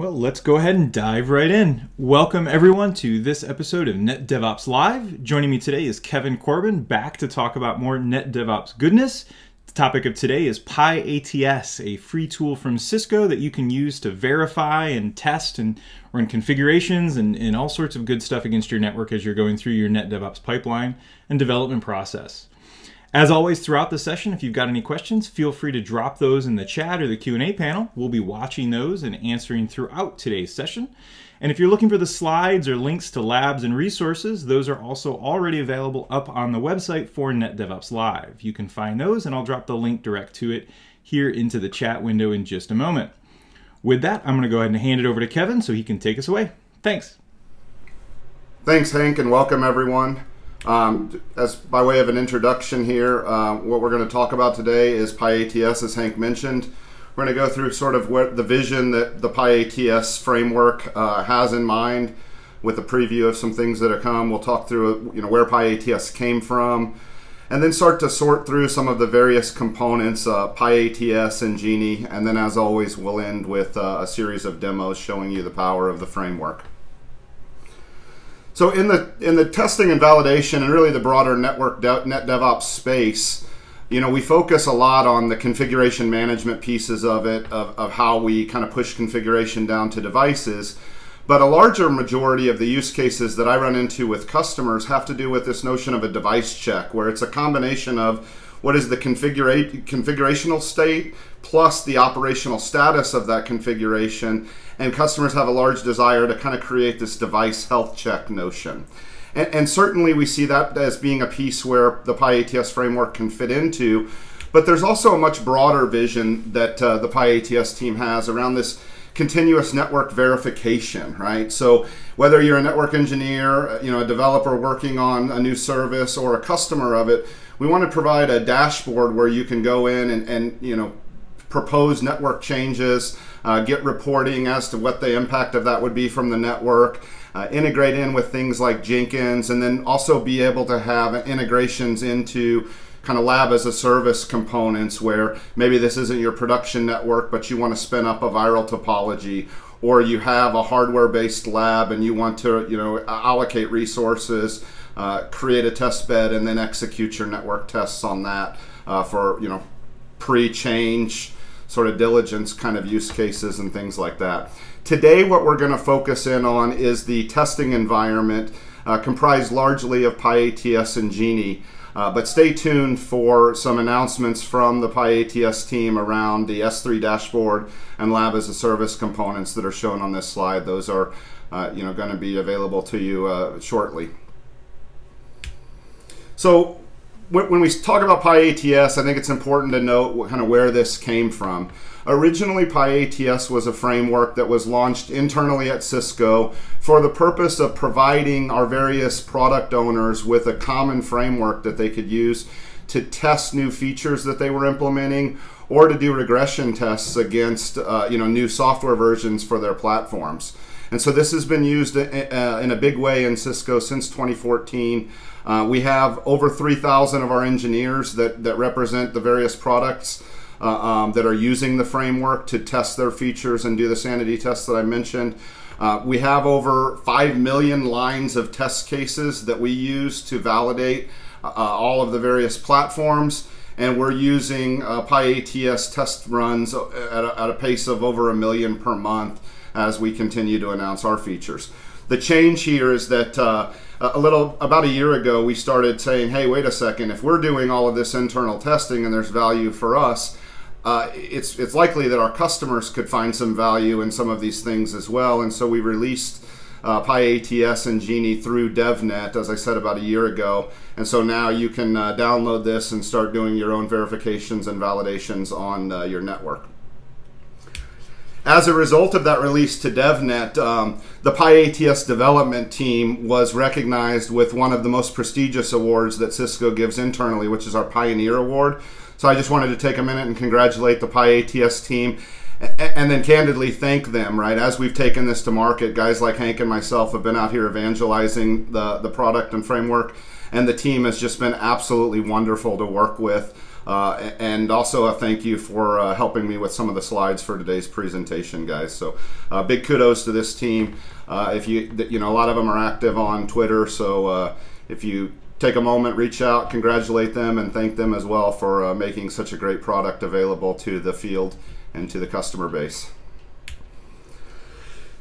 Well, let's go ahead and dive right in. Welcome, everyone, to this episode of Net DevOps Live. Joining me today is Kevin Corbin, back to talk about more Net DevOps goodness. The topic of today is PyATS, a free tool from Cisco that you can use to verify and test and run configurations and, and all sorts of good stuff against your network as you're going through your Net DevOps pipeline and development process. As always, throughout the session, if you've got any questions, feel free to drop those in the chat or the Q&A panel. We'll be watching those and answering throughout today's session. And if you're looking for the slides or links to labs and resources, those are also already available up on the website for NetDevOps Live. You can find those, and I'll drop the link direct to it here into the chat window in just a moment. With that, I'm going to go ahead and hand it over to Kevin so he can take us away. Thanks. Thanks, Hank, and welcome everyone. Um, as by way of an introduction here, uh, what we're going to talk about today is PyATS, as Hank mentioned. We're going to go through sort of what the vision that the PyATS framework uh, has in mind, with a preview of some things that are come. We'll talk through you know where PyATS came from, and then start to sort through some of the various components, uh, PyATS and Genie, and then as always, we'll end with uh, a series of demos showing you the power of the framework. So in the in the testing and validation and really the broader network de net DevOps space, you know, we focus a lot on the configuration management pieces of it, of, of how we kind of push configuration down to devices. But a larger majority of the use cases that I run into with customers have to do with this notion of a device check, where it's a combination of what is the configura configurational state plus the operational status of that configuration and customers have a large desire to kind of create this device health check notion. And, and certainly we see that as being a piece where the PyATS framework can fit into, but there's also a much broader vision that uh, the PyATS team has around this continuous network verification, right? So whether you're a network engineer, you know, a developer working on a new service or a customer of it, we want to provide a dashboard where you can go in and, and you know, propose network changes, uh, get reporting as to what the impact of that would be from the network, uh, integrate in with things like Jenkins, and then also be able to have integrations into kind of lab as a service components where maybe this isn't your production network, but you want to spin up a VIRL topology or you have a hardware based lab and you want to you know allocate resources uh, create a test bed and then execute your network tests on that uh, for you know pre-change sort of diligence kind of use cases and things like that. Today, what we're going to focus in on is the testing environment uh, comprised largely of PyATS and Genie. Uh, but stay tuned for some announcements from the PyATS team around the S3 dashboard and Lab as a Service components that are shown on this slide. Those are uh, you know, going to be available to you uh, shortly. So when we talk about PyATS, I think it's important to note kind of where this came from. Originally, PyATS was a framework that was launched internally at Cisco for the purpose of providing our various product owners with a common framework that they could use to test new features that they were implementing or to do regression tests against uh, you know new software versions for their platforms. And so this has been used uh, in a big way in Cisco since 2014. Uh, we have over 3,000 of our engineers that, that represent the various products uh, um, that are using the framework to test their features and do the sanity tests that I mentioned. Uh, we have over 5 million lines of test cases that we use to validate uh, all of the various platforms. And we're using uh, PyATS test runs at a, at a pace of over a million per month as we continue to announce our features. The change here is that uh, a little about a year ago we started saying hey wait a second if we're doing all of this internal testing and there's value for us uh, it's it's likely that our customers could find some value in some of these things as well and so we released uh, PyATS and Genie through DevNet, as I said about a year ago. And so now you can uh, download this and start doing your own verifications and validations on uh, your network. As a result of that release to DevNet, um, the PyATS development team was recognized with one of the most prestigious awards that Cisco gives internally, which is our Pioneer Award. So I just wanted to take a minute and congratulate the PyATS team and then candidly thank them right as we've taken this to market guys like hank and myself have been out here evangelizing the, the product and framework and the team has just been absolutely wonderful to work with Uh, and also a thank you for uh, helping me with some of the slides for today's presentation, guys. So uh, big kudos to this team. Uh, if you, you know, a lot of them are active on Twitter, so uh, if you take a moment, reach out, congratulate them, and thank them as well for uh, making such a great product available to the field and to the customer base.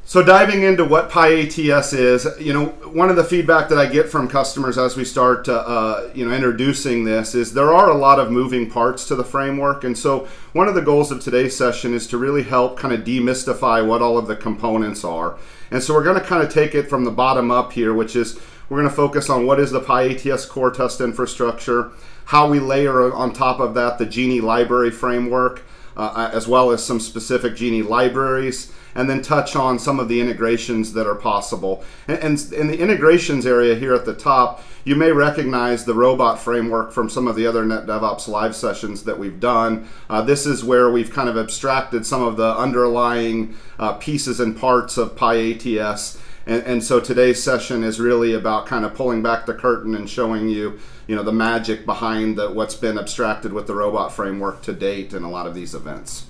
So diving into what PyATS is, you know, one of the feedback that I get from customers as we start, uh, uh, you know, introducing this is there are a lot of moving parts to the framework, and so one of the goals of today's session is to really help kind of demystify what all of the components are. And so we're going to kind of take it from the bottom up here, which is we're going to focus on what is the PyATS core test infrastructure, how we layer on top of that the Genie library framework, uh, as well as some specific Genie libraries and then touch on some of the integrations that are possible. And, and, in the integrations area here at the top, you may recognize the robot framework from some of the other NetDevOps live sessions that we've done. Uh, this is where we've kind of abstracted some of the underlying uh, pieces and parts of PyATS. And, and so today's session is really about kind of pulling back the curtain and showing you you know the magic behind the, what's been abstracted with the robot framework to date in a lot of these events.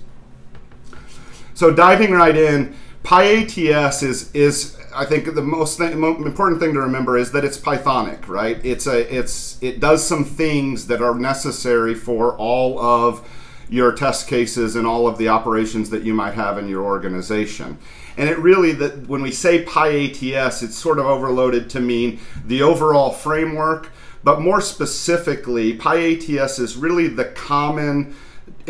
So diving right in, PyATS is is I think the most important thing to remember is that it's Pythonic, right? It's a it's it does some things that are necessary for all of your test cases and all of the operations that you might have in your organization. And it really that when we say PyATS, it's sort of overloaded to mean the overall framework, but more specifically, PyATS is really the common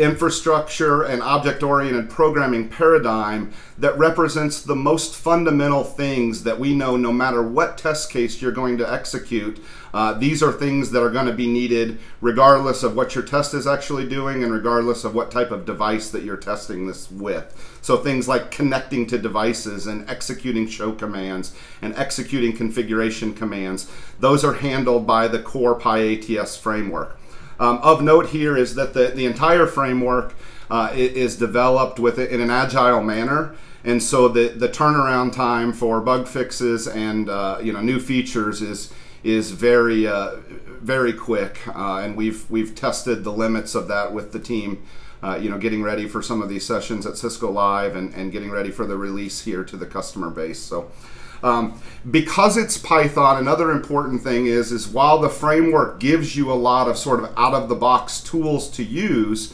infrastructure and object-oriented programming paradigm that represents the most fundamental things that we know no matter what test case you're going to execute. Uh, these are things that are going to be needed regardless of what your test is actually doing and regardless of what type of device that you're testing this with. So things like connecting to devices and executing show commands and executing configuration commands, those are handled by the core PyATS framework. Um, of note here is that the, the entire framework uh, is developed with it in an agile manner. And so the, the turnaround time for bug fixes and uh, you know new features is is very uh, very quick, uh, and we've we've tested the limits of that with the team. Uh, you know, getting ready for some of these sessions at Cisco Live and, and getting ready for the release here to the customer base. So um, because it's Python, another important thing is, is while the framework gives you a lot of sort of out of the box tools to use,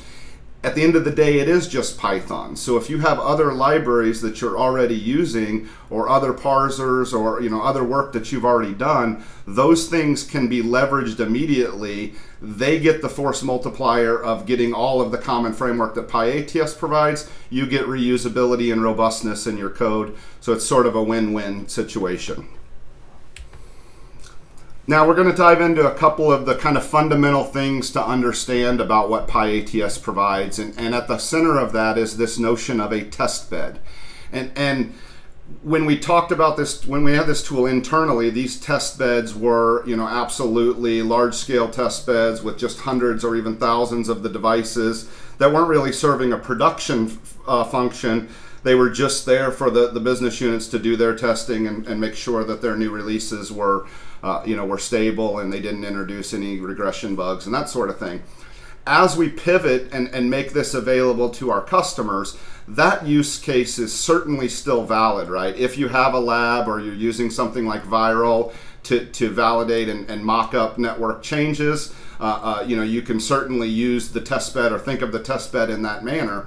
at the end of the day, it is just Python. So if you have other libraries that you're already using or other parsers or you know other work that you've already done, those things can be leveraged immediately. They get the force multiplier of getting all of the common framework that PyATS provides. You get reusability and robustness in your code. So it's sort of a win-win situation. Now we're going to dive into a couple of the kind of fundamental things to understand about what PyATS provides. And, and at the center of that is this notion of a test bed. And, and when we talked about this, when we had this tool internally, these test beds were, you know, absolutely large scale test beds with just hundreds or even thousands of the devices that weren't really serving a production uh, function. They were just there for the, the business units to do their testing and, and make sure that their new releases were uh, you know, were stable and they didn't introduce any regression bugs and that sort of thing. As we pivot and, and make this available to our customers, that use case is certainly still valid, right? If you have a lab or you're using something like VIRL to, to validate and, and mock up network changes, uh, uh, you know, you can certainly use the test bed or think of the test bed in that manner.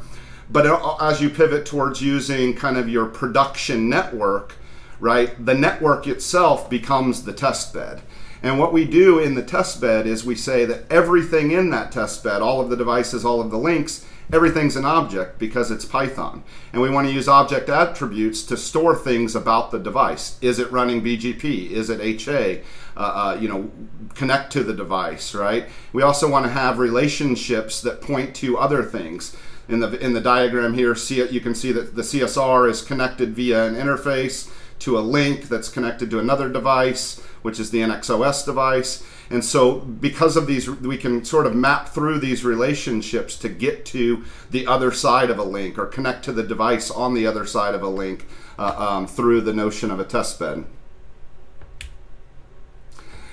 But as you pivot towards using kind of your production network, right, the network itself becomes the test bed. And what we do in the test bed is we say that everything in that test bed, all of the devices, all of the links, everything's an object because it's Python. And we want to use object attributes to store things about the device. Is it running BGP? Is it HA? Uh, uh, you know, connect to the device, right? We also want to have relationships that point to other things. In the, in the diagram here, see it, you can see that the CSR is connected via an interface to a link that's connected to another device, which is the NXOS device. And so, because of these, we can sort of map through these relationships to get to the other side of a link or connect to the device on the other side of a link uh, um, through the notion of a test bed.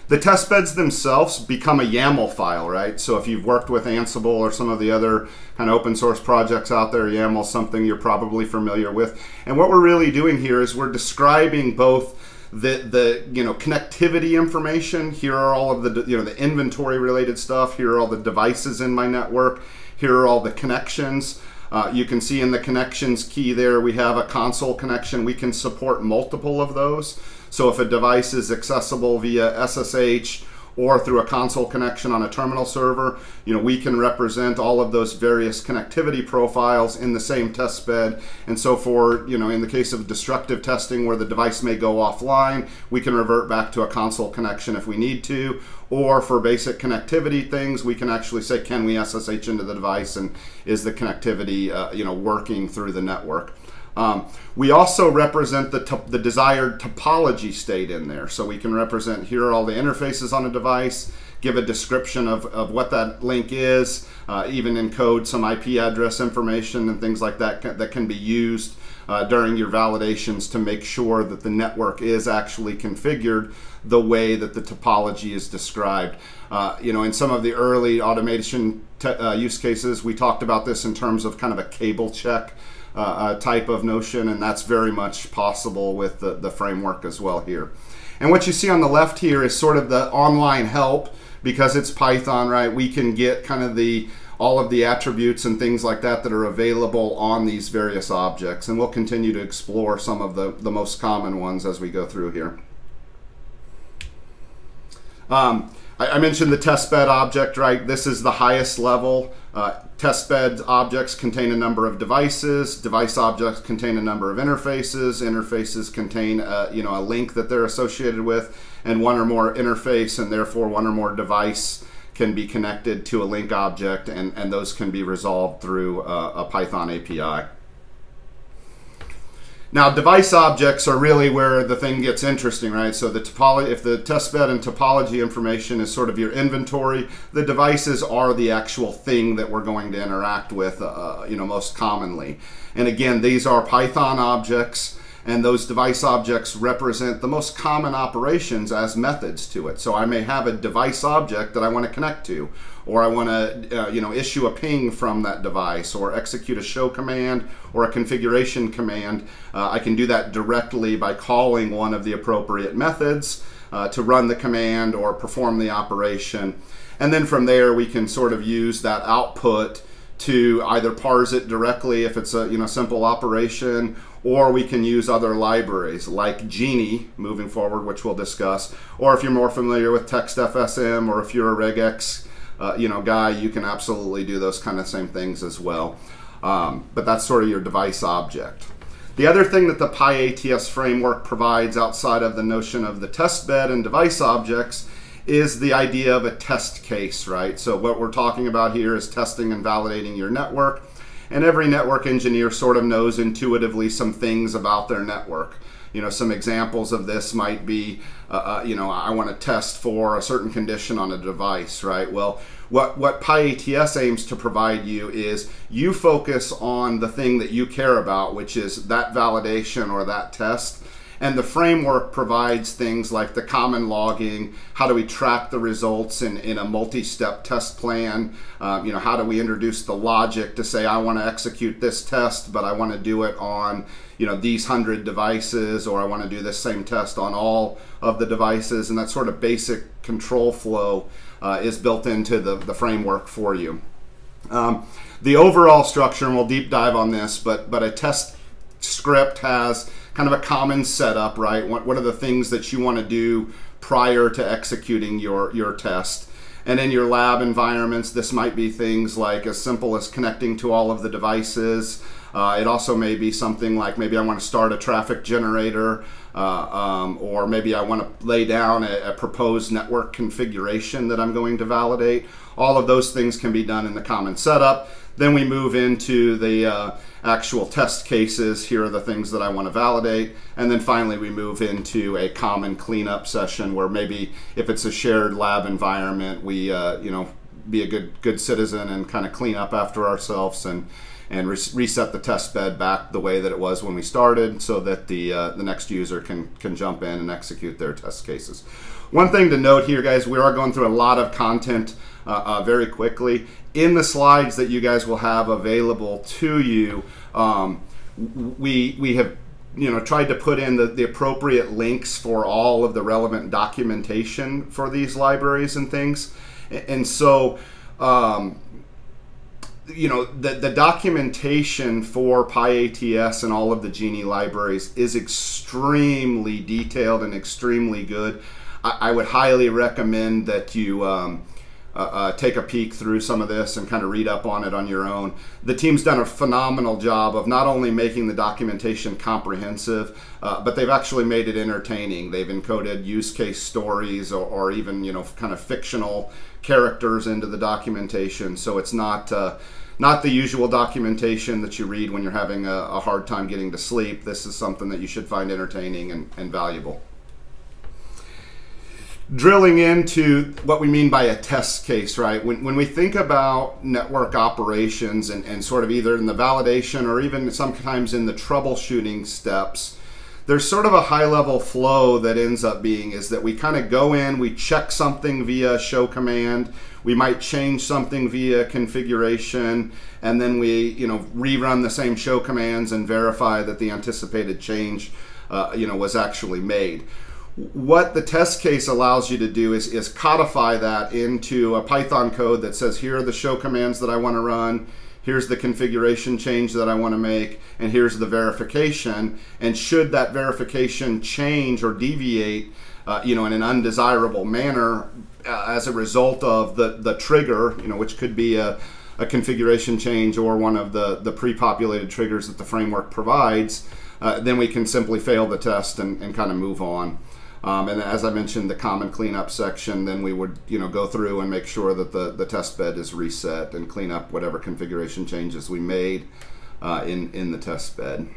The test beds themselves become a YAML file, right? So if you've worked with Ansible or some of the other kind of open source projects out there, YAML something you're probably familiar with. And what we're really doing here is we're describing both the the you know connectivity information. Here are all of the you know the inventory related stuff. Here are all the devices in my network. Here are all the connections. Uh, you can see in the connections key there we have a console connection. We can support multiple of those. So if a device is accessible via SSH or through a console connection on a terminal server, you know, we can represent all of those various connectivity profiles in the same test bed. And so for, you know, in the case of destructive testing where the device may go offline, we can revert back to a console connection if we need to. Or for basic connectivity things, we can actually say, can we SSH into the device and is the connectivity, uh, you know, working through the network? Um, we also represent the, the desired topology state in there. So we can represent here are all the interfaces on a device, give a description of, of what that link is, uh, even encode some IP address information and things like that that can be used uh, during your validations to make sure that the network is actually configured the way that the topology is described. Uh, you know, in some of the early automation uh, use cases, we talked about this in terms of kind of a cable check uh, type of notion, and that's very much possible with the, the framework as well here. And what you see on the left here is sort of the online help because it's Python, right? We can get kind of the all of the attributes and things like that that are available on these various objects. And we'll continue to explore some of the, the most common ones as we go through here. Um, I, I, mentioned the testbed object, right? This is the highest level. Uh, testbed objects contain a number of devices. Device objects contain a number of interfaces. Interfaces contain, a, uh, you know, a link that they're associated with, and one or more interface, and therefore one or more device can be connected to a link object, and, and those can be resolved through uh, a Python API. Now, device objects are really where the thing gets interesting, right? So the topology, if the testbed and topology information is sort of your inventory, the devices are the actual thing that we're going to interact with, uh, you know, most commonly. And again, these are Python objects, and those device objects represent the most common operations as methods to it. So I may have a device object that I want to connect to, or I want to uh, you know issue a ping from that device or execute a show command or a configuration command. Uh, I can do that directly by calling one of the appropriate methods uh, to run the command or perform the operation. And then from there we can sort of use that output to either parse it directly if it's a you know simple operation or we can use other libraries like Genie moving forward which we'll discuss or if you're more familiar with TextFSM or if you're a regex uh, you know, guy, you can absolutely do those kind of same things as well. Um, but that's sort of your device object. The other thing that the PyATS framework provides outside of the notion of the test bed and device objects is the idea of a test case, right? So what we're talking about here is testing and validating your network. And every network engineer sort of knows intuitively some things about their network. You know, some examples of this might be, uh, uh, you know, I want to test for a certain condition on a device, right? Well, what what PyATS aims to provide you is you focus on the thing that you care about, which is that validation or that test and the framework provides things like the common logging, how do we track the results in, in a multi-step test plan, um, you know, how do we introduce the logic to say I want to execute this test, but I want to do it on, you know, these hundred devices, or I want to do this same test on all of the devices, and that sort of basic control flow uh, is built into the, the framework for you. Um, the overall structure, and we'll deep dive on this, but, but a test script has kind of a common setup, right? What, what are the things that you want to do prior to executing your, your test? And in your lab environments, this might be things like as simple as connecting to all of the devices. Uh, it also may be something like maybe I want to start a traffic generator, uh, um, or maybe I want to lay down a, a, proposed network configuration that I'm going to validate. All of those things can be done in the common setup. Then we move into the uh, actual test cases. Here are the things that I want to validate. And then finally, we move into a common cleanup session where maybe if it's a shared lab environment, we, uh, you know, be a good good citizen and kind of clean up after ourselves and and re- reset the test bed back the way that it was when we started, so that the uh, the next user can can jump in and execute their test cases. One thing to note here, guys, we are going through a lot of content uh, uh, very quickly. In the slides that you guys will have available to you, um, we we have you know tried to put in the, the appropriate links for all of the relevant documentation for these libraries and things, and so. Um, you know the, the documentation for PyATS and all of the Genie libraries is extremely detailed and extremely good. I, I would highly recommend that you um, uh, uh, take a peek through some of this and kind of read up on it on your own. The team's done a phenomenal job of not only making the documentation comprehensive, uh, but they've actually made it entertaining. They've encoded use case stories or, or even you know kind of fictional characters into the documentation, so it's not uh, not the usual documentation that you read when you're having a, a, hard time getting to sleep. This is something that you should find entertaining and, and valuable. Drilling into what we mean by a test case, right? When, when we think about network operations and, and sort of either in the validation or even sometimes in the troubleshooting steps, there's sort of a high level flow that ends up being is that we kind of go in, we check something via show command, we might change something via configuration, and then we you know rerun the same show commands and verify that the anticipated change uh, you know was actually made. What the test case allows you to do is, is codify that into a Python code that says here are the show commands that I want to run here's the configuration change that I want to make, and here's the verification. And should that verification change or deviate, uh, you know, in an undesirable manner uh, as a result of the, the trigger, you know, which could be a, a configuration change or one of the, the pre-populated triggers that the framework provides, uh, then we can simply fail the test and, and kind of move on. Um, and as I mentioned, the common cleanup section, then we would you know go through and make sure that the, the test bed is reset and clean up whatever configuration changes we made uh, in, in the test bed.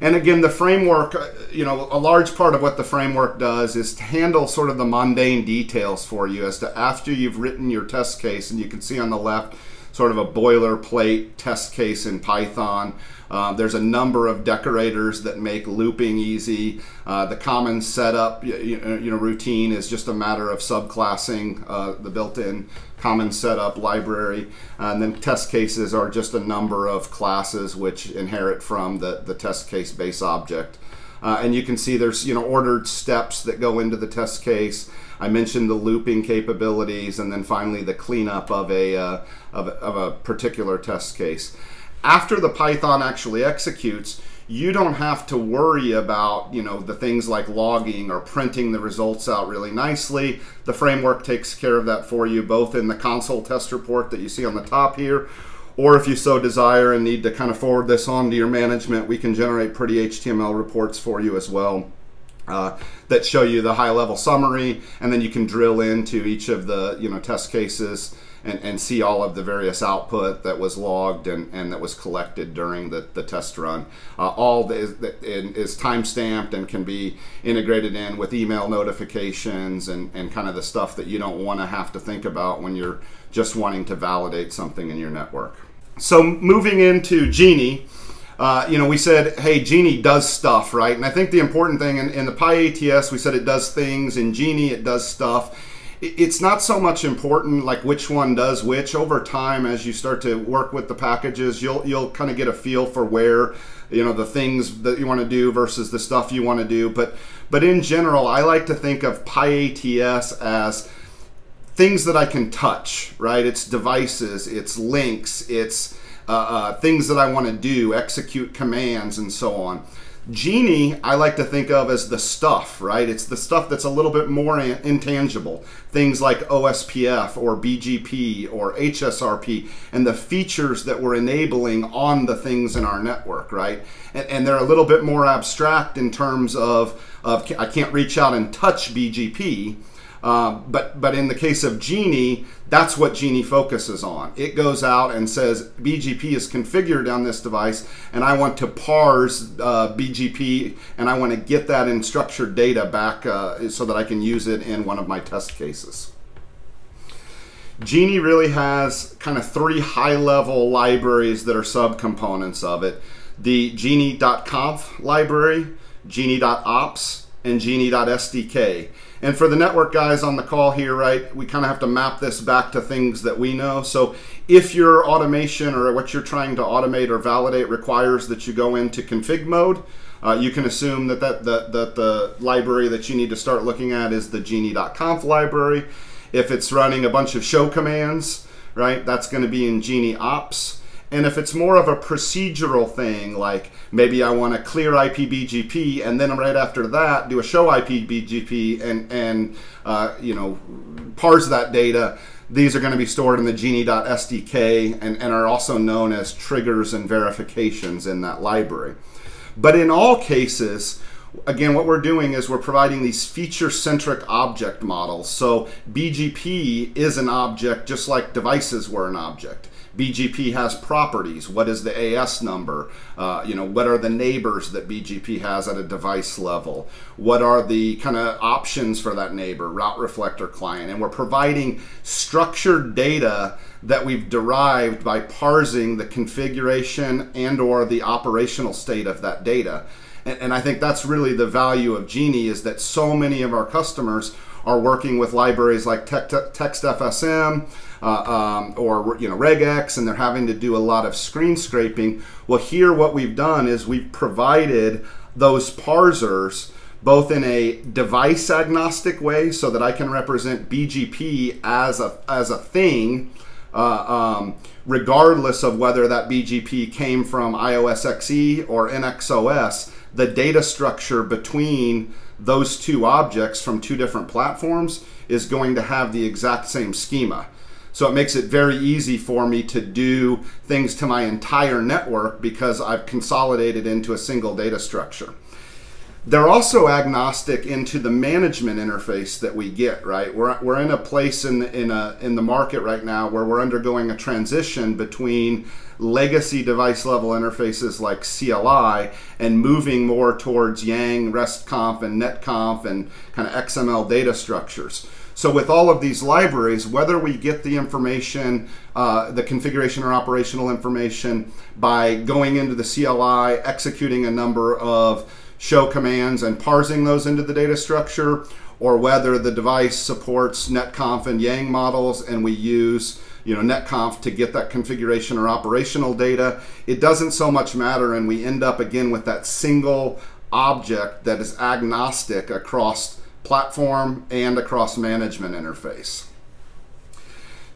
And again, the framework, uh, you know, a large part of what the framework does is to handle sort of the mundane details for you as to after you've written your test case, and you can see on the left sort of a boilerplate test case in Python. Uh, there's a number of decorators that make looping easy. Uh, the common setup, you, you, know, routine is just a matter of subclassing uh, the built-in common setup library. and then test cases are just a number of classes which inherit from the, the test case base object. Uh, and you can see there's you know ordered steps that go into the test case. I mentioned the looping capabilities, and then finally the cleanup of a uh, of, of a particular test case after the Python actually executes, you don't have to worry about you know the things like logging or printing the results out really nicely. The framework takes care of that for you, both in the console test report that you see on the top here, or if you so desire and need to kind of forward this on to your management, we can generate pretty HTML reports for you as well. Uh, that show you the high level summary, and then you can drill into each of the you know test cases and, and see all of the various output that was logged and, and that was collected during the, the test run. Uh, all is time stamped and can be integrated in with email notifications and, and kind of the stuff that you don't want to have to think about when you're just wanting to validate something in your network. So moving into Genie, uh, you know, we said, hey, Genie does stuff, right? And I think the important thing in, in the PyATS, we said it does things. In Genie, it does stuff it's not so much important like which one does which. Over time as you start to work with the packages you'll you'll kind of get a feel for where you know the things that you want to do versus the stuff you want to do. But but in general i like to think of pyats as things that i can touch right? It's devices it's links it's uh, uh, things that i want to do execute commands and so on Genie, I like to think of as the stuff, right? It's the stuff that's a little bit more intangible. Things like OSPF or BGP or HSRP and the features that we're enabling on the things in our network, right? And, and they're a little bit more abstract in terms of, of I can't reach out and touch BGP, uh, but but in the case of Genie, that's what Genie focuses on. It goes out and says BGP is configured on this device, and I want to parse uh, BGP, and I want to get that in structured data back uh, so that I can use it in one of my test cases. Genie really has kind of three high level libraries that are subcomponents of it the genie.conf library, genie.ops, and genie.sdk. And for the network guys on the call here, right, we kind of have to map this back to things that we know. So if your automation or what you're trying to automate or validate requires that you go into config mode, uh, you can assume that, that, that, that the library that you need to start looking at is the genie.conf library. If it's running a bunch of show commands, right, that's going to be in Genie Ops. And if it's more of a procedural thing, like maybe I want to clear IPBGP and then right after that do a show IPBGP and, and uh, you know, parse that data, these are going to be stored in the genie.sdk and, and are also known as triggers and verifications in that library. But in all cases, again, what we're doing is we're providing these feature-centric object models. So BGP is an object just like devices were an object. BGP has properties. What is the AS number? Uh, you know, what are the neighbors that BGP has at a device level? What are the kind of options for that neighbor, route reflector client? And we're providing structured data that we've derived by parsing the configuration and or the operational state of that data. And, and I think that's really the value of Genie is that so many of our customers are working with libraries like Text TextFSM uh, um, or you know regex, and they're having to do a lot of screen scraping. Well, here what we've done is we've provided those parsers both in a device agnostic way, so that I can represent BGP as a as a thing. Uh, um, regardless of whether that BGP came from iOS XE or NXOS, the data structure between those two objects from two different platforms is going to have the exact same schema. So it makes it very easy for me to do things to my entire network because I've consolidated into a single data structure. They're also agnostic into the management interface that we get, right? We're, we're in a place in, in, a, in the market right now where we're undergoing a transition between legacy device level interfaces like CLI and moving more towards Yang, RESTconf, and NetConf and kind of XML data structures. So with all of these libraries, whether we get the information, uh, the configuration or operational information by going into the CLI, executing a number of show commands and parsing those into the data structure, or whether the device supports netconf and yang models and we use you know netconf to get that configuration or operational data it doesn't so much matter and we end up again with that single object that is agnostic across platform and across management interface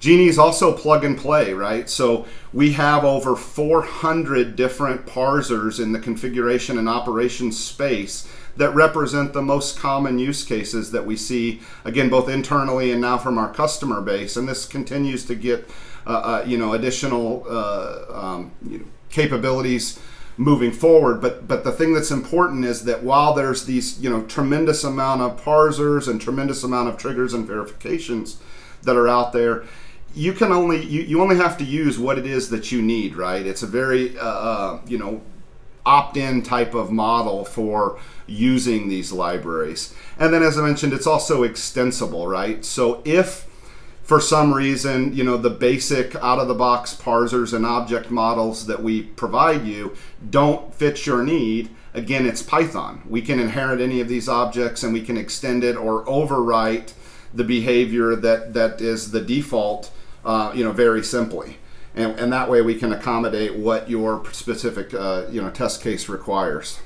Genie is also plug and play, right? So we have over 400 different parsers in the configuration and operations space that represent the most common use cases that we see, again, both internally and now from our customer base. And this continues to get, uh, uh, you know, additional uh, um, you know, capabilities moving forward. But but the thing that's important is that while there's these you know tremendous amount of parsers and tremendous amount of triggers and verifications that are out there, you can only you, you only have to use what it is that you need right? It's a very uh, uh, you know opt-in type of model for using these libraries. And then as i mentioned it's also extensible right? So if for some reason you know the basic out of the box parsers and object models that we provide you don't fit your need again it's python we can inherit any of these objects and we can extend it or overwrite the behavior that that is the default uh, you know, very simply. And, and, that way we can accommodate what your specific, uh, you know, test case requires.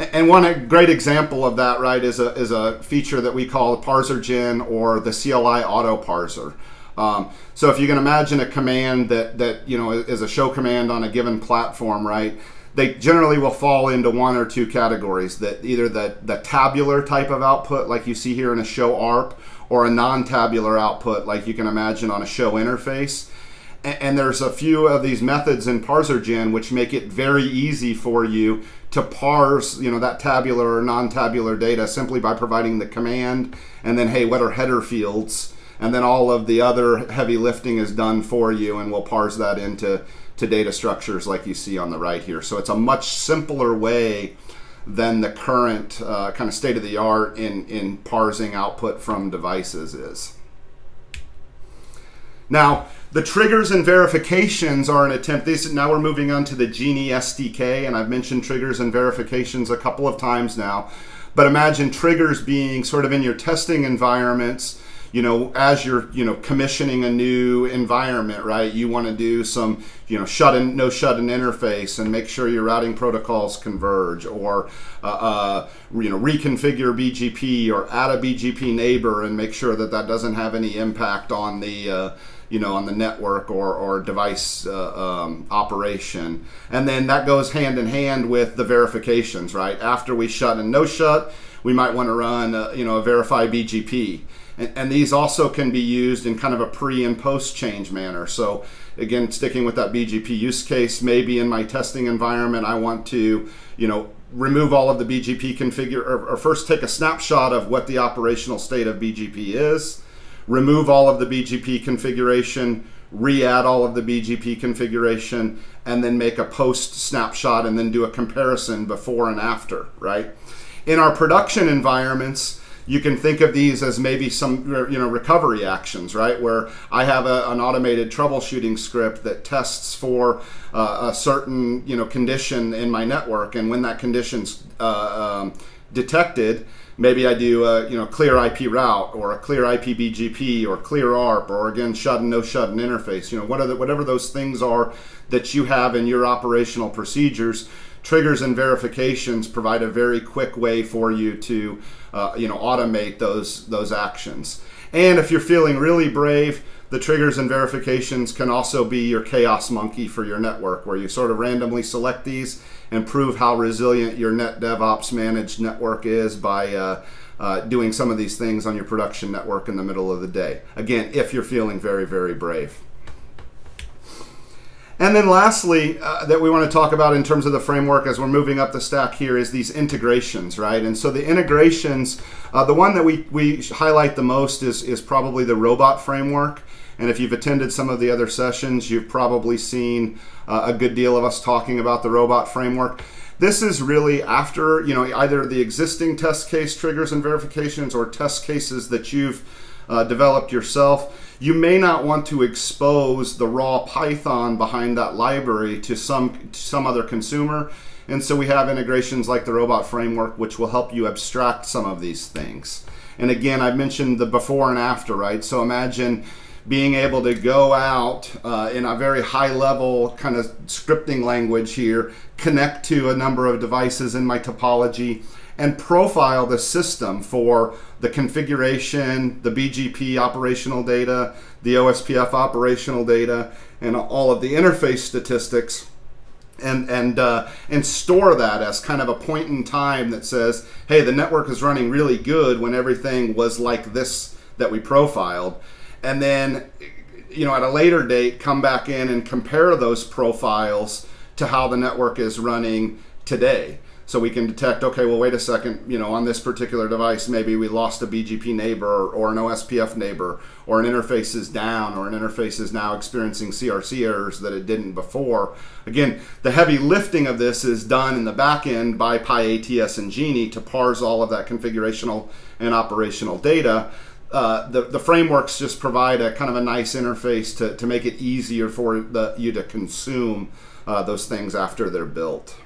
And one great example of that, right, is a, is a feature that we call the parser gen or the CLI Auto Parser. Um, so if you can imagine a command that, that you know is a show command on a given platform, right? They generally will fall into one or two categories. That either the, the tabular type of output, like you see here in a show ARP, or a non-tabular output like you can imagine on a show interface. And, there's a few of these methods in ParserGen which make it very easy for you to parse, you know, that tabular or non-tabular data simply by providing the command and then, hey, what are header fields? And then all of the other heavy lifting is done for you and we'll parse that into to data structures like you see on the right here. So it's a much simpler way than the current uh, kind of state of the art in, in parsing output from devices is. Now, the triggers and verifications are an attempt. These, now we're moving on to the Genie SDK, and I've mentioned triggers and verifications a couple of times now. But imagine triggers being sort of in your testing environments you know, as you're, you know, commissioning a new environment, right? You want to do some, you know, shut in, no shut in interface and make sure your routing protocols converge or, uh, uh, you know, reconfigure BGP or add a BGP neighbor and make sure that that doesn't have any impact on the, uh, you know, on the network or, or device uh, um, operation. And then that goes hand in hand with the verifications, right? After we shut and no shut, we might want to run, uh, you know, a verify BGP. And, and, these also can be used in kind of a pre and post change manner. So again, sticking with that BGP use case, maybe in my testing environment, I want to, you know, remove all of the BGP configure, or, or first take a snapshot of what the operational state of BGP is, remove all of the BGP configuration, re-add all of the BGP configuration, and then make a post snapshot and then do a comparison before and after, right? In our production environments, you can think of these as maybe some you know recovery actions, right? Where I have a, an automated troubleshooting script that tests for uh, a certain you know condition in my network, and when that condition's uh, um, detected, maybe I do a you know clear IP route or a clear IP BGP or clear ARP or again shut and no shut and interface. You know what the, whatever those things are that you have in your operational procedures triggers and verifications provide a very quick way for you to uh, you know automate those those actions and if you're feeling really brave the triggers and verifications can also be your chaos monkey for your network where you sort of randomly select these and prove how resilient your net devops managed network is by uh, uh, doing some of these things on your production network in the middle of the day again if you're feeling very very brave and then lastly, uh, that we want to talk about in terms of the framework as we're moving up the stack here is these integrations, right? And so the integrations, uh, the one that we, we highlight the most is, is probably the robot framework. And if you've attended some of the other sessions, you've probably seen uh, a good deal of us talking about the robot framework. This is really after, you know, either the existing test case triggers and verifications or test cases that you've uh, developed yourself you may not want to expose the raw Python behind that library to some to some other consumer. And so we have integrations like the robot framework, which will help you abstract some of these things. And again, I mentioned the before and after, right? So imagine being able to go out uh, in a very high level kind of scripting language here, connect to a number of devices in my topology, and profile the system for the configuration, the BGP operational data, the OSPF operational data, and all of the interface statistics. And, and, uh, and store that as kind of a point in time that says, hey, the network is running really good when everything was like this that we profiled. And then, you know, at a later date, come back in and compare those profiles to how the network is running today. So we can detect okay well wait a second you know on this particular device maybe we lost a bgp neighbor or an ospf neighbor or an interface is down or an interface is now experiencing crc errors that it didn't before. Again the heavy lifting of this is done in the back end by PyATS and genie to parse all of that configurational and operational data uh, the, the frameworks just provide a kind of a nice interface to, to make it easier for the, you to consume uh, those things after they're built.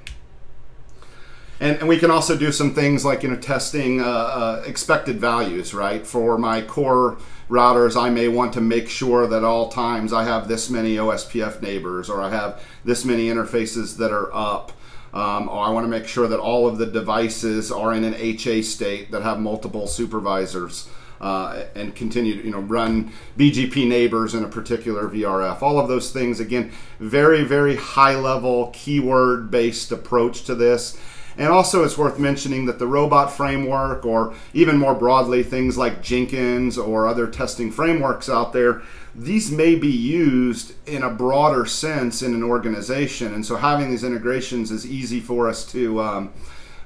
And, and we can also do some things like you know testing uh, uh, expected values, right? For my core routers, I may want to make sure that all times I have this many OSPF neighbors, or I have this many interfaces that are up. Um, or I want to make sure that all of the devices are in an HA state that have multiple supervisors. Uh, and continue to you know run BGP neighbors in a particular VRF. All of those things again, very very high level keyword based approach to this. And also, it's worth mentioning that the robot framework, or even more broadly, things like Jenkins or other testing frameworks out there, these may be used in a broader sense in an organization. And so, having these integrations is easy for us to, um,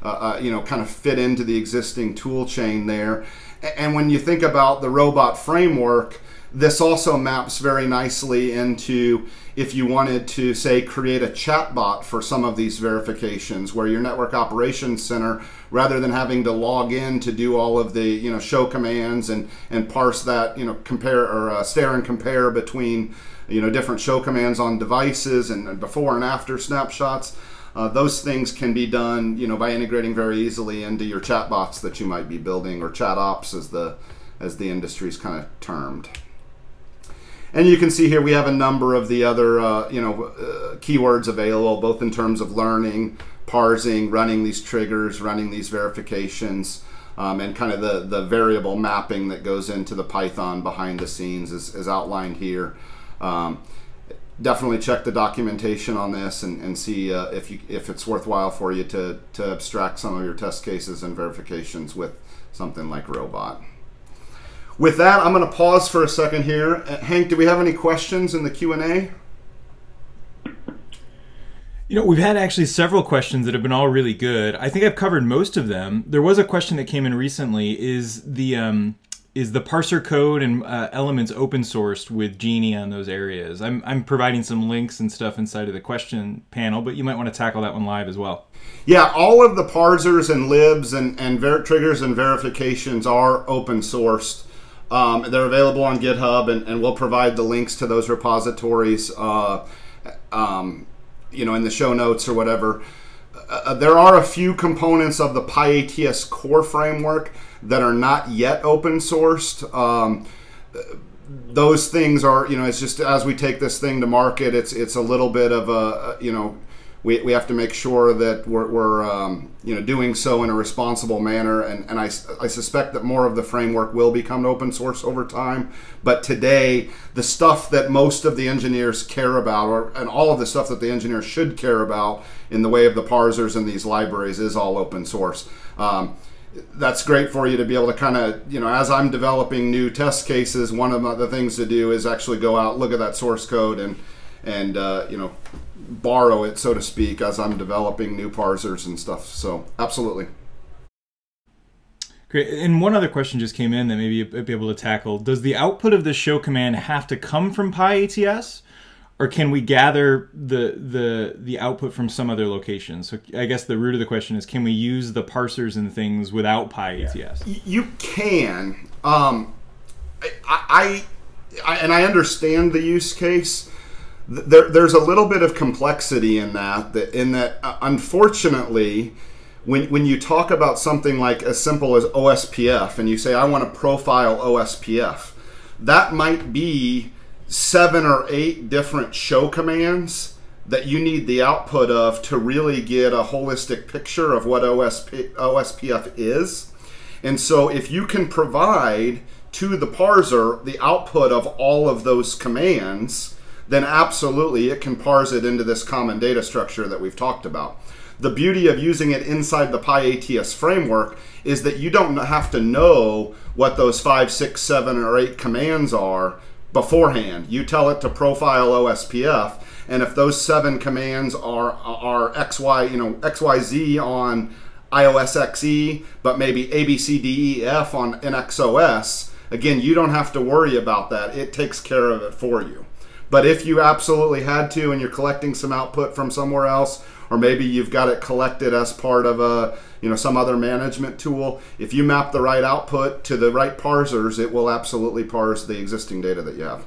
uh, uh, you know, kind of fit into the existing tool chain there. And when you think about the robot framework, this also maps very nicely into if you wanted to say create a chatbot for some of these verifications where your network operations center rather than having to log in to do all of the you know show commands and and parse that you know compare or uh, stare and compare between you know different show commands on devices and, and before and after snapshots uh, those things can be done you know by integrating very easily into your chatbots that you might be building or chat ops as the as the industry is kind of termed and you can see here we have a number of the other uh, you know uh, keywords available, both in terms of learning, parsing, running these triggers, running these verifications, um, and kind of the, the variable mapping that goes into the Python behind the scenes is, is outlined here. Um, definitely check the documentation on this and, and see uh, if, you, if it's worthwhile for you to, to abstract some of your test cases and verifications with something like Robot. With that, I'm going to pause for a second here. Uh, Hank, do we have any questions in the Q&A? You know, we've had actually several questions that have been all really good. I think I've covered most of them. There was a question that came in recently: is the um, is the parser code and uh, elements open sourced with Genie on those areas? I'm I'm providing some links and stuff inside of the question panel, but you might want to tackle that one live as well. Yeah, all of the parsers and libs and and triggers and verifications are open sourced. Um, they're available on GitHub, and, and, we'll provide the links to those repositories, uh, um, you know, in the show notes or whatever. Uh, there are a few components of the PyATS core framework that are not yet open sourced. Um, those things are, you know, it's just as we take this thing to market, it's it's a little bit of a, you know, we, we have to make sure that we're, we're um, you know doing so in a responsible manner. And, and I, I suspect that more of the framework will become open source over time. But today the stuff that most of the engineers care about or and all of the stuff that the engineers should care about in the way of the parsers and these libraries is all open source. Um, that's great for you to be able to kind of you know as i'm developing new test cases one of the things to do is actually go out look at that source code and and uh, you know borrow it, so to speak, as I'm developing new parsers and stuff. So, absolutely. Great. And one other question just came in that maybe you'd be able to tackle. Does the output of the show command have to come from PyATS? Or can we gather the the the output from some other location? So I guess the root of the question is: Can we use the parsers and things without PyATS? Yeah. You can. Um, I, I, I and I understand the use case there, there's a little bit of complexity in that, that in that uh, unfortunately when, when you talk about something like as simple as OSPF and you say I want to profile OSPF that might be seven or eight different show commands that you need the output of to really get a holistic picture of what OSP, OSPF is. And so if you can provide to the parser the output of all of those commands, then absolutely it can parse it into this common data structure that we've talked about. The beauty of using it inside the PyATS framework is that you don't have to know what those five, six, seven, or eight commands are beforehand. You tell it to profile OSPF, and if those seven commands are are XY, you know, XYZ on iOS XE, but maybe ABCDEF on NXOS, again, you don't have to worry about that. It takes care of it for you. But if you absolutely had to and you're collecting some output from somewhere else, or maybe you've got it collected as part of a you know some other management tool, if you map the right output to the right parsers, it will absolutely parse the existing data that you have.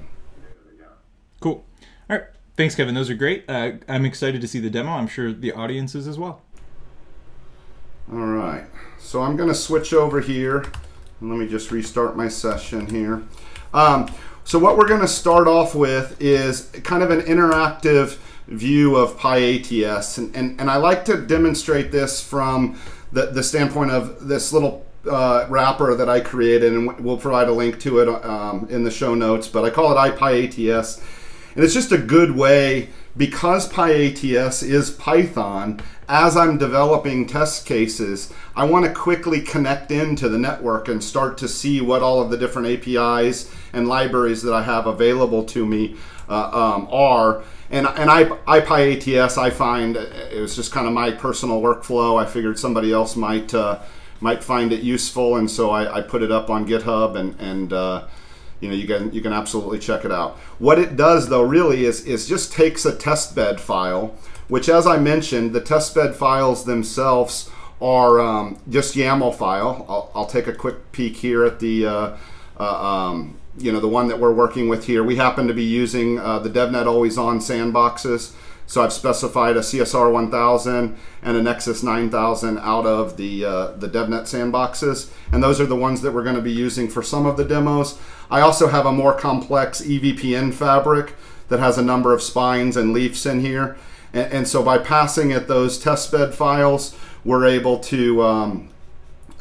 Cool. All right. Thanks, Kevin. Those are great. Uh, I'm excited to see the demo. I'm sure the audience is as well. All right. So I'm going to switch over here. Let me just restart my session here. Um, so what we're going to start off with is kind of an interactive view of PyATS. And, and, and I like to demonstrate this from the, the standpoint of this little uh, wrapper that I created, and we'll provide a link to it um, in the show notes, but I call it iPyATS. And it's just a good way, because PyATS is Python, as I'm developing test cases, I want to quickly connect into the network and start to see what all of the different APIs and libraries that I have available to me uh, um, are. And, and I, IPyATS, I find it was just kind of my personal workflow. I figured somebody else might uh, might find it useful, and so I, I, put it up on GitHub and and uh, you know you can you can absolutely check it out. What it does though really is is just takes a testbed file, which as I mentioned, the testbed files themselves are um, just YAML file. I'll, I'll, take a quick peek here at the uh, uh, um, you know the one that we're working with here. We happen to be using uh, the DevNet Always On sandboxes. So I've specified a CSR 1000 and a Nexus 9000 out of the, uh, the DevNet sandboxes. And those are the ones that we're going to be using for some of the demos. I also have a more complex EVPN fabric that has a number of spines and leafs in here. And, and so by passing it those testbed files, we're able to um,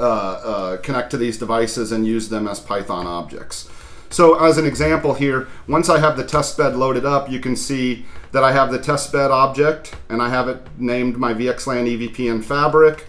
uh, uh, connect to these devices and use them as Python objects. So as an example here, once I have the test bed loaded up, you can see that I have the test bed object and I have it named my VXLAN EVPN fabric.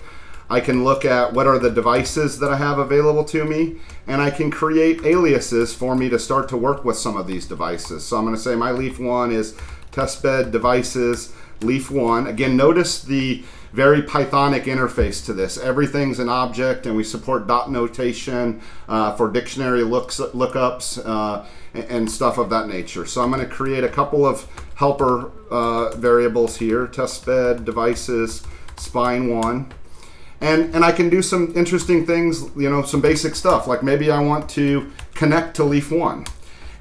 I can look at what are the devices that I have available to me and I can create aliases for me to start to work with some of these devices. So I'm going to say my leaf 1 is testbed devices leaf 1. Again, notice the very Pythonic interface to this. Everything's an object, and we support dot notation uh, for dictionary looks lookups uh, and stuff of that nature. So I'm going to create a couple of helper uh, variables here: testbed, devices, spine one. And, and I can do some interesting things, you know, some basic stuff. Like maybe I want to connect to leaf one.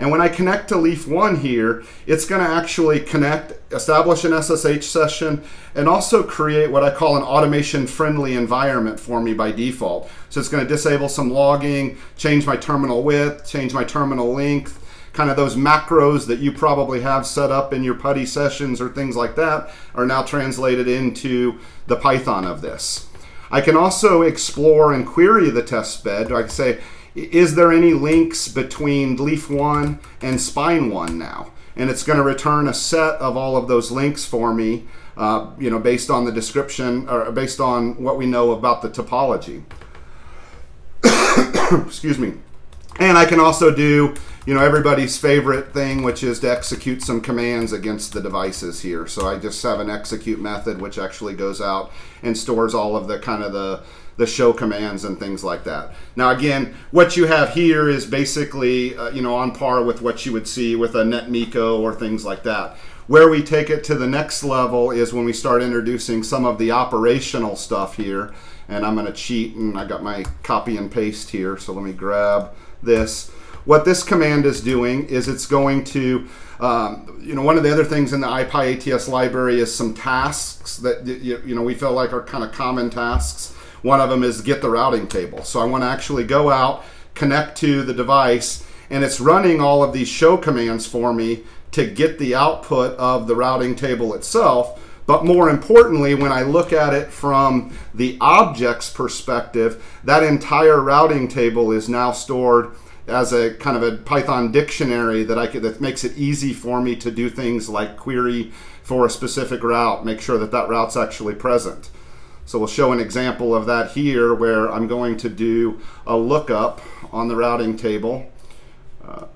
And when I connect to Leaf 1 here, it's going to actually connect, establish an SSH session, and also create what I call an automation-friendly environment for me by default. So it's going to disable some logging, change my terminal width, change my terminal length, kind of those macros that you probably have set up in your PuTTY sessions or things like that are now translated into the Python of this. I can also explore and query the test bed. I can say, is there any links between leaf one and spine one now? And it's going to return a set of all of those links for me, uh, you know, based on the description or based on what we know about the topology. Excuse me. And I can also do, you know, everybody's favorite thing, which is to execute some commands against the devices here. So I just have an execute method, which actually goes out and stores all of the kind of the the show commands and things like that. Now, again, what you have here is basically, uh, you know, on par with what you would see with a NetMiko or things like that. Where we take it to the next level is when we start introducing some of the operational stuff here. And I'm going to cheat, and I got my copy and paste here. So let me grab this. What this command is doing is it's going to, um, you know, one of the other things in the IPyATS library is some tasks that, you know, we feel like are kind of common tasks one of them is get the routing table. So I want to actually go out, connect to the device, and it's running all of these show commands for me to get the output of the routing table itself. But more importantly, when I look at it from the object's perspective, that entire routing table is now stored as a kind of a Python dictionary that I could, that makes it easy for me to do things like query for a specific route, make sure that that route's actually present. So we'll show an example of that here where I'm going to do a lookup on the routing table. Uh,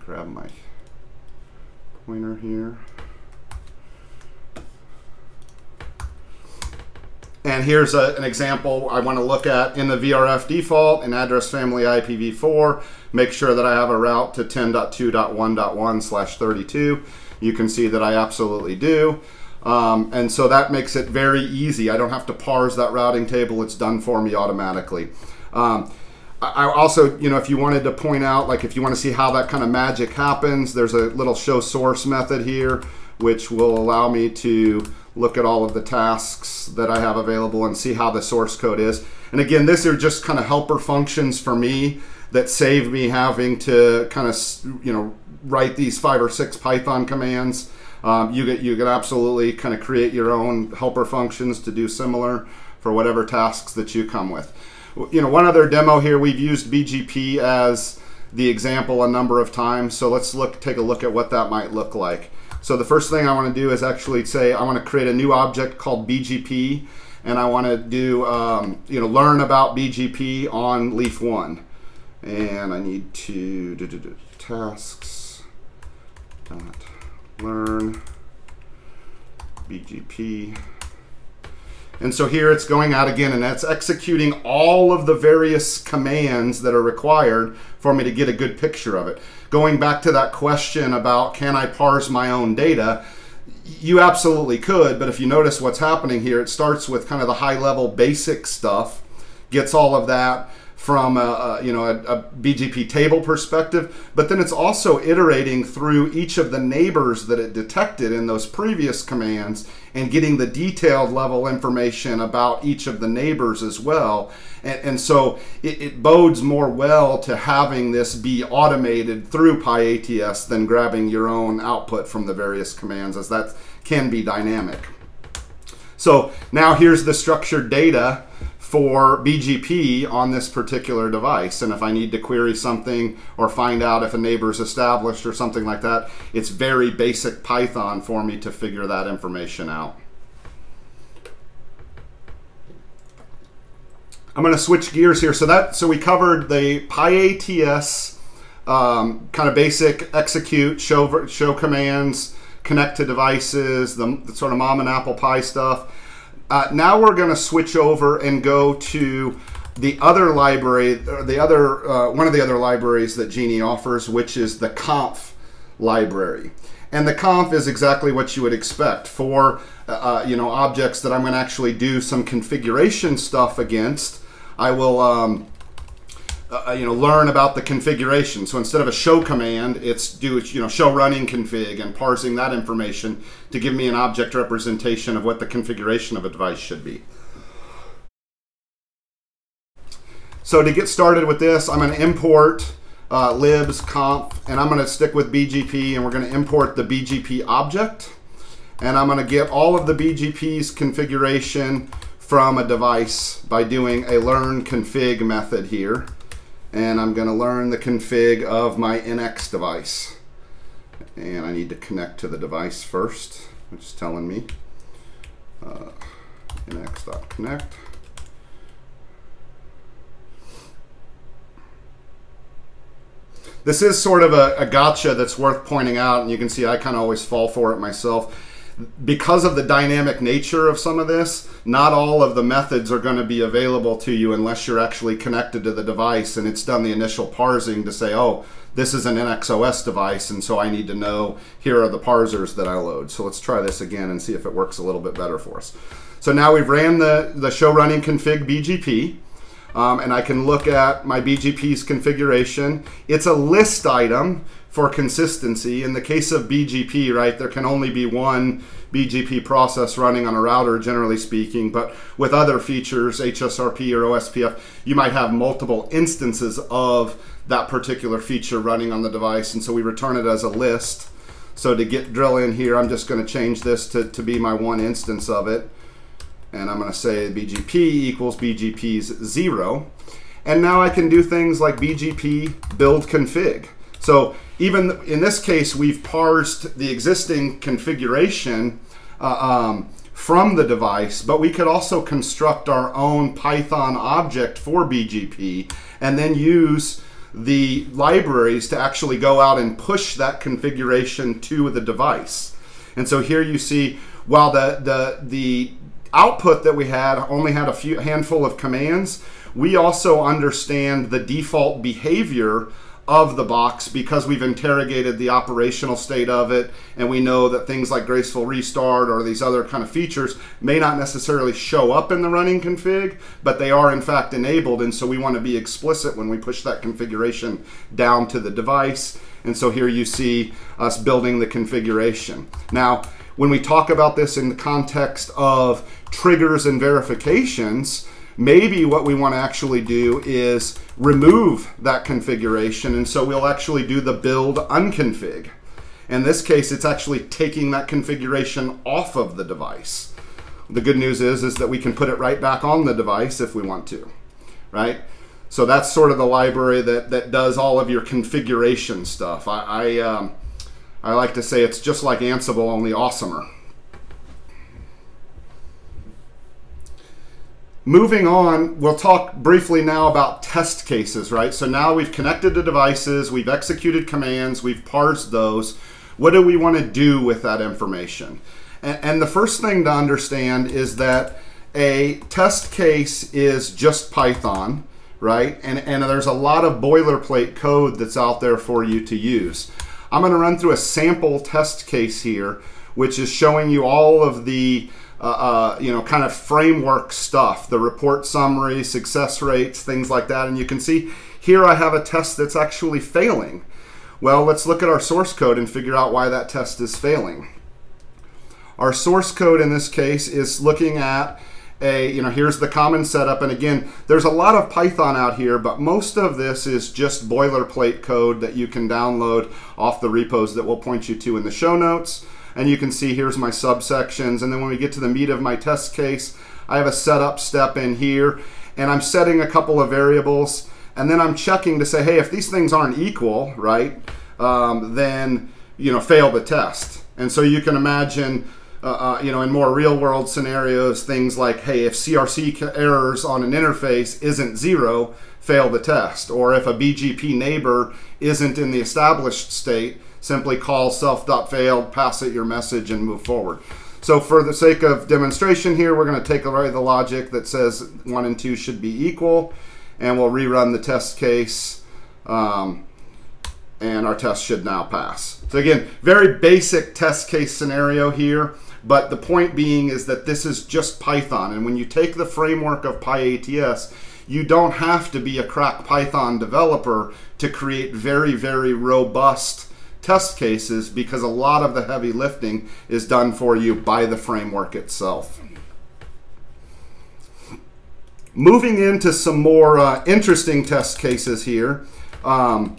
grab my pointer here. And here's a, an example I want to look at in the VRF default and address family IPv4. Make sure that I have a route to 10.2.1.1 slash 32. You can see that I absolutely do. Um, and so that makes it very easy. I don't have to parse that routing table. It's done for me automatically. Um, I also, you know, if you wanted to point out, like if you want to see how that kind of magic happens, there's a little show source method here, which will allow me to look at all of the tasks that I have available and see how the source code is. And again, these are just kind of helper functions for me that save me having to kind of, you know, write these five or six Python commands um, you get you can absolutely kind of create your own helper functions to do similar for whatever tasks that you come with. You know, one other demo here, we've used BGP as the example a number of times. So let's look, take a look at what that might look like. So the first thing I want to do is actually say I want to create a new object called BGP, and I want to do um, you know learn about BGP on Leaf One, and I need to do, do, do tasks dot learn BGP. And so here it's going out again, and that's executing all of the various commands that are required for me to get a good picture of it. Going back to that question about can I parse my own data, you absolutely could, but if you notice what's happening here, it starts with kind of the high level basic stuff, gets all of that from a, a you know a, a, BGP table perspective, but then it's also iterating through each of the neighbors that it detected in those previous commands and getting the detailed level information about each of the neighbors as well. And, and so it, it, bodes more well to having this be automated through PyATS than grabbing your own output from the various commands, as that can be dynamic. So now here's the structured data for BGP on this particular device. And if I need to query something or find out if a neighbor is established or something like that, it's very basic Python for me to figure that information out. I'm going to switch gears here. So that so we covered the PyATS um, kind of basic execute, show show commands, connect to devices, the, the sort of mom and apple pie stuff. Uh, now we're going to switch over and go to the other library, the other uh, one of the other libraries that Genie offers, which is the conf library. And the conf is exactly what you would expect for uh, uh you know objects that I'm going to actually do some configuration stuff against. I will um, uh, uh, you know learn about the configuration. So instead of a show command, it's do you know show running config and parsing that information to give me an object representation of what the configuration of a device should be. So to get started with this, I'm going to import uh, libs conf, and I'm going to stick with BGP, and we're going to import the BGP object, and I'm going to get all of the BGP's configuration from a device by doing a learn config method here and I'm going to learn the config of my NX device. And I need to connect to the device first, which is telling me uh, nx.connect. This is sort of a, a gotcha that's worth pointing out, and you can see I kind of always fall for it myself because of the dynamic nature of some of this, not all of the methods are going to be available to you unless you're actually connected to the device and it's done the initial parsing to say, oh, this is an NXOS device, and so I need to know here are the parsers that I load. So let's try this again and see if it works a little bit better for us. So now we've ran the, the show running config BGP. Um, and I can look at my BGP's configuration. It's a list item, for consistency. In the case of BGP, right, there can only be one BGP process running on a router, generally speaking. But with other features, HSRP or OSPF, you might have multiple instances of that particular feature running on the device. And so we return it as a list. So to get drill in here, I'm just going to change this to, to be my one instance of it. And I'm going to say BGP equals BGP's zero. And now I can do things like BGP build config. So even in this case, we've parsed the existing configuration uh, um, from the device, but we could also construct our own Python object for BGP and then use the libraries to actually go out and push that configuration to the device. And so here you see, while the, the, the output that we had only had a few handful of commands, we also understand the default behavior of the box because we've interrogated the operational state of it and we know that things like graceful restart or these other kind of features may not necessarily show up in the running config but they are in fact enabled and so we want to be explicit when we push that configuration down to the device. And so here you see us building the configuration. Now when we talk about this in the context of triggers and verifications Maybe what we want to actually do is remove that configuration, and so we'll actually do the build unconfig. In this case, it's actually taking that configuration off of the device. The good news is, is that we can put it right back on the device if we want to, right? So that's sort of the library that, that does all of your configuration stuff. I, I, um, I like to say it's just like Ansible, only awesomer. Moving on, we'll talk briefly now about test cases, right? So now we've connected the devices, we've executed commands, we've parsed those. What do we want to do with that information? And, and the first thing to understand is that a test case is just Python, right? And, and there's a lot of boilerplate code that's out there for you to use. I'm going to run through a sample test case here, which is showing you all of the uh, uh, you know, kind of framework stuff, the report summary, success rates, things like that. And you can see here I have a test that's actually failing. Well, let's look at our source code and figure out why that test is failing. Our source code in this case is looking at a, you know, here's the common setup. And again, there's a lot of Python out here, but most of this is just boilerplate code that you can download off the repos that we'll point you to in the show notes. And you can see here's my subsections. And then when we get to the meat of my test case, I have a setup step in here and I'm setting a couple of variables and then I'm checking to say, hey, if these things aren't equal, right, um, then, you know, fail the test. And so you can imagine uh, uh, you know, in more real world scenarios, things like, hey, if CRC errors on an interface isn't zero, fail the test. Or if a BGP neighbor isn't in the established state, simply call self.failed, pass it your message, and move forward. So for the sake of demonstration here, we're going to take away the logic that says 1 and 2 should be equal, and we'll rerun the test case, um, and our test should now pass. So again, very basic test case scenario here. But the point being is that this is just Python. And when you take the framework of PyATS, you don't have to be a crack Python developer to create very, very robust test cases because a lot of the heavy lifting is done for you by the framework itself. Moving into some more uh, interesting test cases here. Um,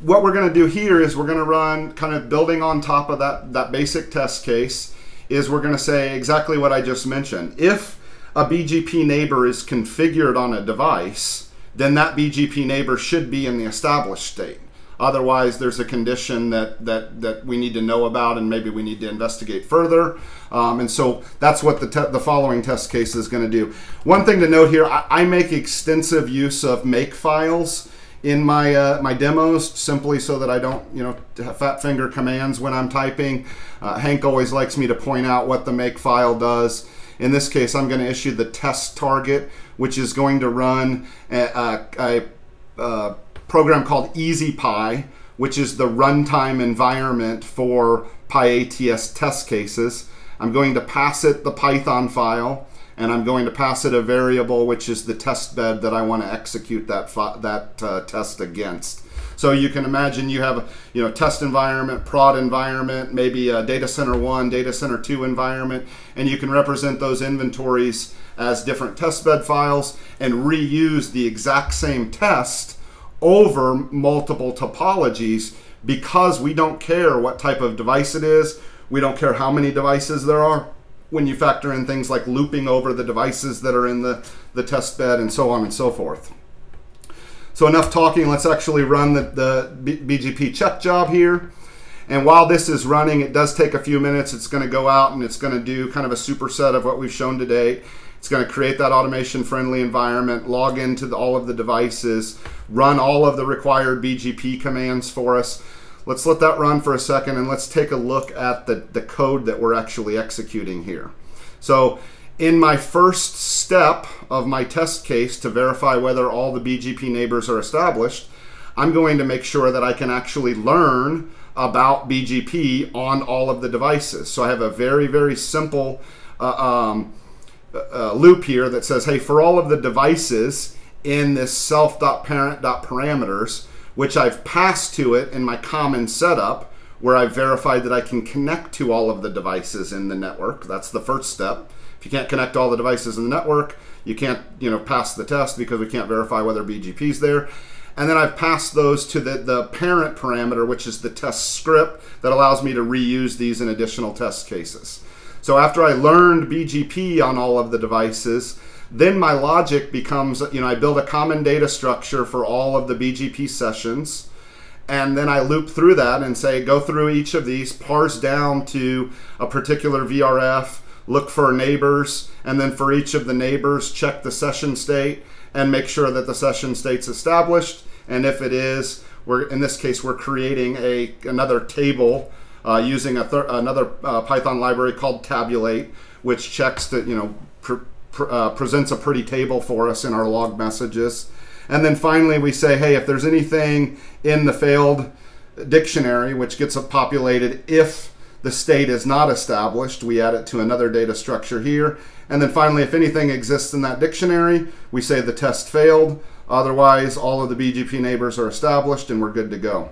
what we're going to do here is we're going to run kind of building on top of that, that basic test case is we're going to say exactly what I just mentioned. If a BGP neighbor is configured on a device, then that BGP neighbor should be in the established state. Otherwise, there's a condition that, that, that we need to know about and maybe we need to investigate further. Um, and so that's what the, the following test case is going to do. One thing to note here, I, I make extensive use of make files in my uh, my demos simply so that I don't you know fat finger commands when I'm typing. Uh, Hank always likes me to point out what the make file does. In this case, I'm going to issue the test target, which is going to run a, a, a program called EasyPy, which is the runtime environment for PyATS test cases. I'm going to pass it the Python file and I'm going to pass it a variable which is the test bed that I want to execute that that uh, test against. So you can imagine you have you know test environment, prod environment, maybe a data center one, data center two environment, and you can represent those inventories as different test bed files and reuse the exact same test over multiple topologies because we don't care what type of device it is, we don't care how many devices there are when you factor in things like looping over the devices that are in the, the test bed and so on and so forth. So enough talking, let's actually run the, the BGP check job here. And while this is running, it does take a few minutes. It's going to go out and it's going to do kind of a superset of what we've shown today. It's going to create that automation friendly environment, log into the, all of the devices, run all of the required BGP commands for us. Let's let that run for a second and let's take a look at the, the code that we're actually executing here. So in my first step of my test case to verify whether all the BGP neighbors are established, I'm going to make sure that I can actually learn about BGP on all of the devices. So I have a very, very simple uh, um, uh, loop here that says, hey, for all of the devices in this self.parent.parameters, which I've passed to it in my common setup where I've verified that I can connect to all of the devices in the network. That's the first step. If you can't connect all the devices in the network, you can't, you know, pass the test because we can't verify whether BGP is there. And then I've passed those to the, the parent parameter, which is the test script that allows me to reuse these in additional test cases. So after I learned BGP on all of the devices, then my logic becomes, you know, I build a common data structure for all of the BGP sessions. And then I loop through that and say, go through each of these, parse down to a particular VRF, look for neighbors, and then for each of the neighbors, check the session state and make sure that the session state's established. And if it is, we're in this case, we're creating a another table uh, using another uh, Python library called tabulate, which checks that you know pr- uh, presents a pretty table for us in our log messages. And then finally, we say, hey, if there's anything in the failed dictionary which gets populated if the state is not established, we add it to another data structure here. And then finally, if anything exists in that dictionary, we say the test failed. Otherwise, all of the BGP neighbors are established and we're good to go.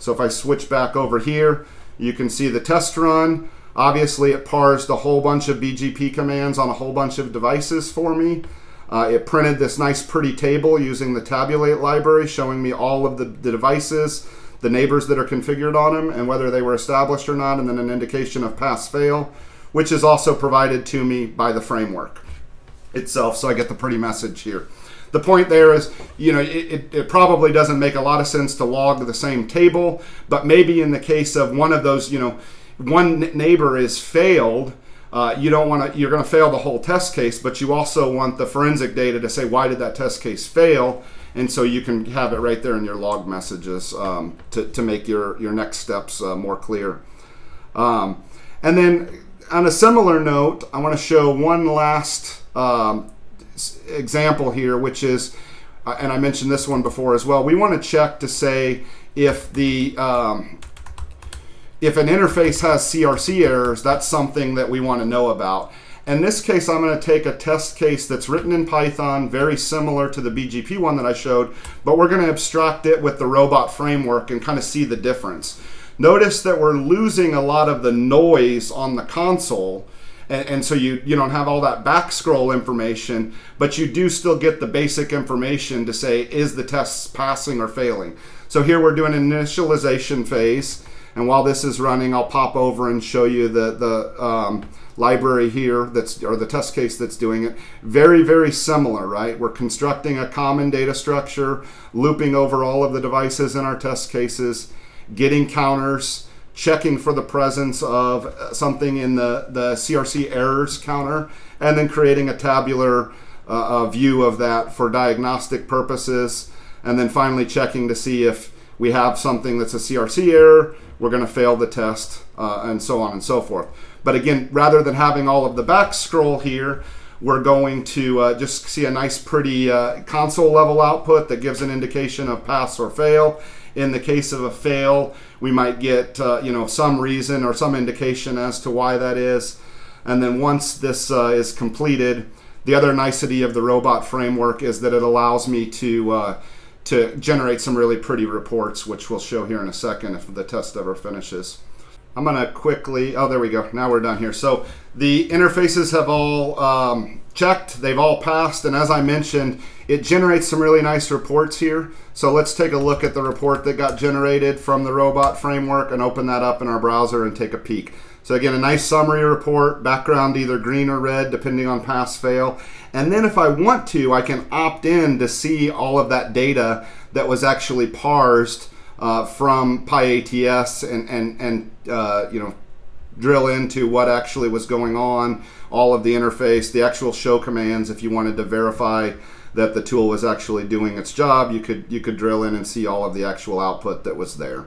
So if I switch back over here, you can see the test run. Obviously, it parsed a whole bunch of BGP commands on a whole bunch of devices for me. Uh, it printed this nice pretty table using the tabulate library showing me all of the, the devices, the neighbors that are configured on them, and whether they were established or not, and then an indication of pass fail, which is also provided to me by the framework itself. So I get the pretty message here. The point there is, you know, it, it, probably doesn't make a lot of sense to log the same table, but maybe in the case of one of those, you know, one neighbor is failed, uh, you don't want to, you're going to fail the whole test case, but you also want the forensic data to say, why did that test case fail? And so you can have it right there in your log messages um, to, to make your, your next steps uh, more clear. Um, and then on a similar note, I want to show one last um, example here, which is, uh, and I mentioned this one before as well. We want to check to say if the um, if an interface has CRC errors, that's something that we want to know about. In this case, I'm going to take a test case that's written in Python, very similar to the BGP one that I showed, but we're going to abstract it with the robot framework and kind of see the difference. Notice that we're losing a lot of the noise on the console and, and, so you you don't have all that back scroll information, but you do still get the basic information to say is the test passing or failing. So here we're doing an initialization phase, and while this is running, I'll pop over and show you the the um, library here that's or the test case that's doing it. Very very similar, right? We're constructing a common data structure, looping over all of the devices in our test cases, getting counters checking for the presence of something in the, the CRC errors counter, and then creating a tabular uh, view of that for diagnostic purposes, and then finally checking to see if we have something that's a CRC error, we're going to fail the test, uh, and so on and so forth. But again, rather than having all of the back scroll here, we're going to uh, just see a nice pretty uh, console level output that gives an indication of pass or fail. In the case of a fail, we might get uh, you know some reason or some indication as to why that is. And then once this uh, is completed, the other nicety of the robot framework is that it allows me to uh, to generate some really pretty reports, which we'll show here in a second if the test ever finishes. I'm gonna quickly, oh, there we go. Now we're done here. So the interfaces have all um, checked, they've all passed, and as I mentioned, it generates some really nice reports here. So let's take a look at the report that got generated from the robot framework and open that up in our browser and take a peek. So again, a nice summary report, background either green or red, depending on pass fail. And then if I want to, I can opt in to see all of that data that was actually parsed uh, from PyATS and, and, and uh, you know, drill into what actually was going on, all of the interface, the actual show commands if you wanted to verify that the tool was actually doing its job, you could you could drill in and see all of the actual output that was there.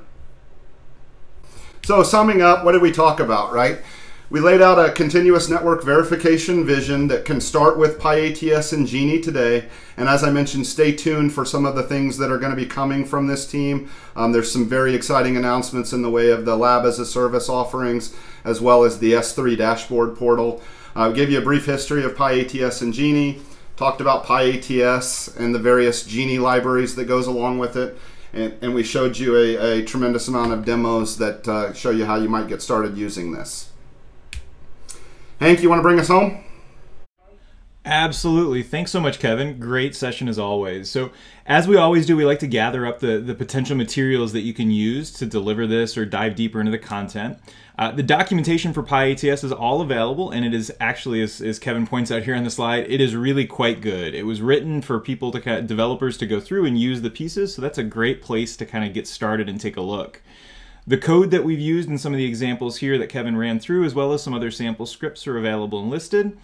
So summing up, what did we talk about, right? We laid out a continuous network verification vision that can start with PyATS and Genie today. And as I mentioned, stay tuned for some of the things that are going to be coming from this team. Um, there's some very exciting announcements in the way of the lab as a service offerings, as well as the S3 dashboard portal. I'll give you a brief history of PyATS and Genie, talked about PyATS and the various Genie libraries that goes along with it. And, and we showed you a, a, tremendous amount of demos that uh, show you how you might get started using this. Hank, you want to bring us home? Absolutely. Thanks so much, Kevin. Great session as always. So, as we always do, we like to gather up the, the potential materials that you can use to deliver this or dive deeper into the content. Uh, the documentation for PyATS is all available, and it is actually, as, as, Kevin points out here on the slide, it is really quite good. It was written for people to developers to go through and use the pieces, so that's a great place to kind of get started and take a look. The code that we've used in some of the examples here that Kevin ran through, as well as some other sample scripts, are available and listed.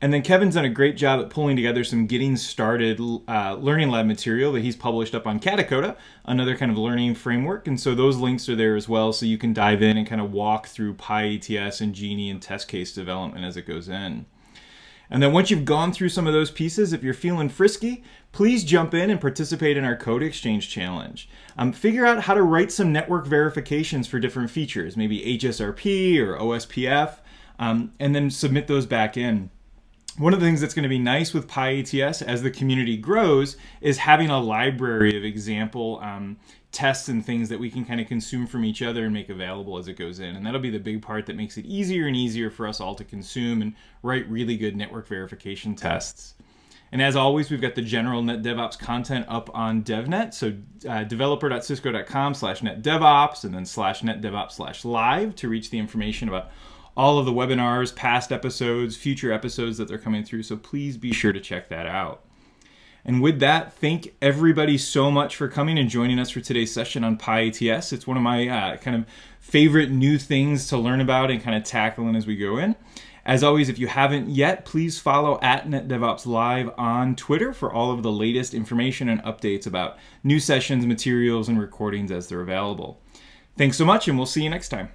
And then Kevin's done a great job at pulling together some getting started uh, learning lab material that he's published up on Katacoda, another kind of learning framework. And so those links are there as well, so you can dive in and kind of walk through PyATS and Genie and test case development as it goes in. And then once you've gone through some of those pieces, if you're feeling frisky, please jump in and participate in our Code Exchange Challenge. Um, figure out how to write some network verifications for different features, maybe HSRP or OSPF, um, and then submit those back in one of the things that's going to be nice with PyATS as the community grows is having a library of example um, tests and things that we can kind of consume from each other and make available as it goes in. And that'll be the big part that makes it easier and easier for us all to consume and write really good network verification tests. And as always, we've got the general NetDevOps content up on DevNet. So uh, developer.cisco.com slash NetDevOps and then slash NetDevOps slash live to reach the information about all of the webinars, past episodes, future episodes that they're coming through. So please be sure to check that out. And with that, thank everybody so much for coming and joining us for today's session on PyATS. It's one of my uh, kind of favorite new things to learn about and kind of tackling as we go in. As always, if you haven't yet, please follow at NetDevOps Live on Twitter for all of the latest information and updates about new sessions, materials, and recordings as they're available. Thanks so much, and we'll see you next time.